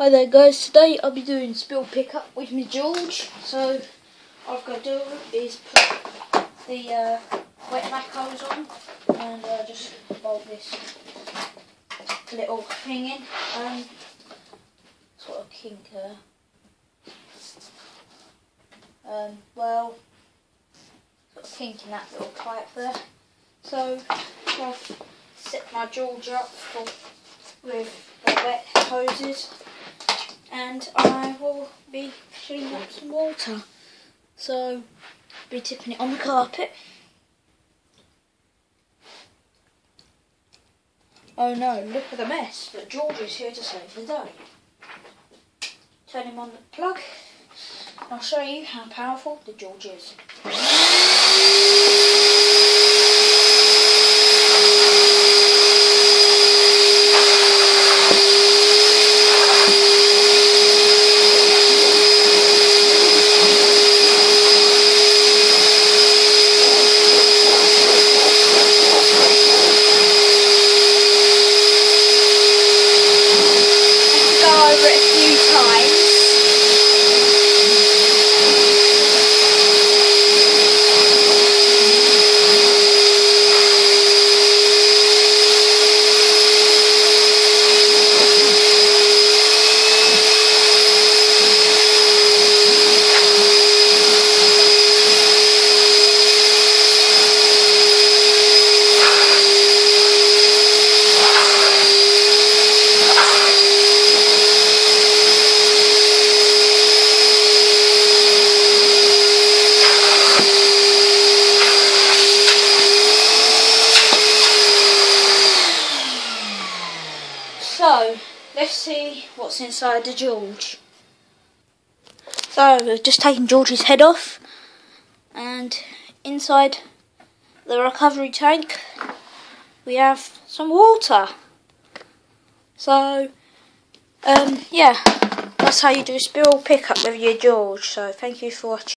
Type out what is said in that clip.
Hi there guys, today I'll be doing spill pickup with my George. So all I've got to do is put the uh, wet hose on and uh, just bolt this little thing in. Um, sort of kink. Um, well, sort of kink in that little pipe there. So I've set my George up for, with the wet hoses and I will be filling up some water. So, be tipping it on the carpet. Oh no, look at the mess, but George is here to save the day. Turn him on the plug, I'll show you how powerful the George is. Over it a few times. So, let's see what's inside the George. So, we've just taken George's head off, and inside the recovery tank, we have some water. So, um, yeah, that's how you do spill pickup with your George. So, thank you for watching.